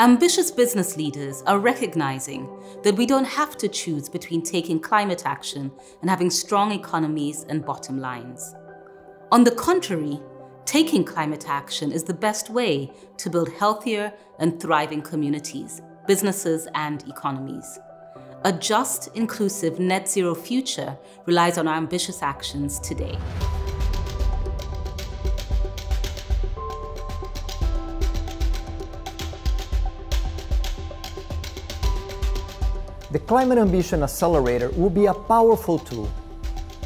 Ambitious business leaders are recognizing that we don't have to choose between taking climate action and having strong economies and bottom lines. On the contrary, taking climate action is the best way to build healthier and thriving communities, businesses, and economies. A just, inclusive, net zero future relies on our ambitious actions today. The Climate Ambition Accelerator will be a powerful tool,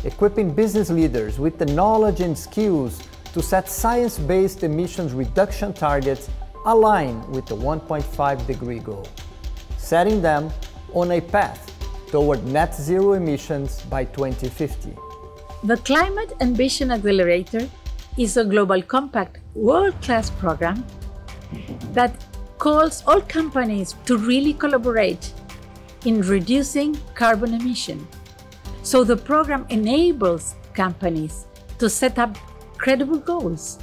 equipping business leaders with the knowledge and skills to set science-based emissions reduction targets aligned with the 1.5 degree goal, setting them on a path toward net zero emissions by 2050. The Climate Ambition Accelerator is a global compact world-class program that calls all companies to really collaborate in reducing carbon emission. So the program enables companies to set up credible goals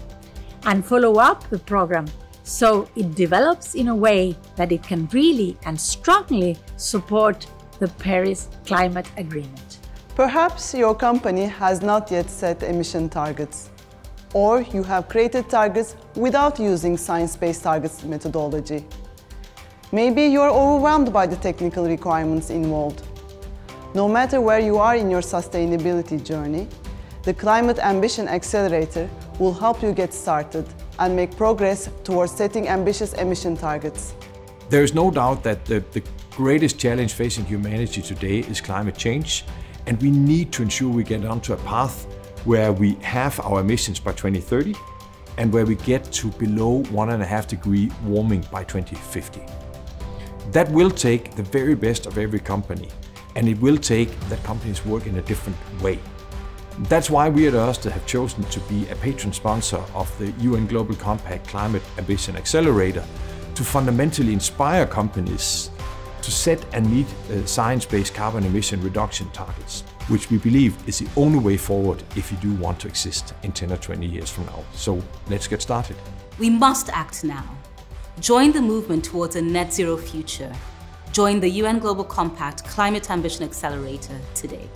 and follow up the program so it develops in a way that it can really and strongly support the Paris Climate Agreement. Perhaps your company has not yet set emission targets, or you have created targets without using science-based targets methodology. Maybe you are overwhelmed by the technical requirements involved. No matter where you are in your sustainability journey, the Climate Ambition Accelerator will help you get started and make progress towards setting ambitious emission targets. There is no doubt that the, the greatest challenge facing humanity today is climate change, and we need to ensure we get onto a path where we have our emissions by 2030 and where we get to below one and a half degree warming by 2050. That will take the very best of every company, and it will take that companies work in a different way. That's why we at Ørsted have chosen to be a patron sponsor of the UN Global Compact Climate Ambition Accelerator to fundamentally inspire companies to set and meet uh, science-based carbon emission reduction targets, which we believe is the only way forward if you do want to exist in 10 or 20 years from now. So let's get started. We must act now. Join the movement towards a net zero future. Join the UN Global Compact Climate Ambition Accelerator today.